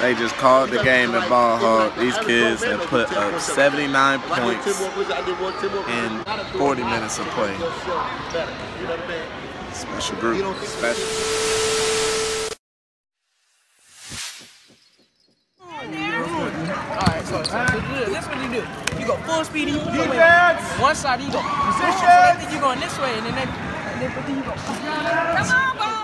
They just called the game at Ballhogg. These kids have put up 79 points in 40 minutes of play. Special group. Special. Alright, what you do. You go full speed you go. One side you go. Position. So they you going this way and then they, and then, then you go. Come on, boy.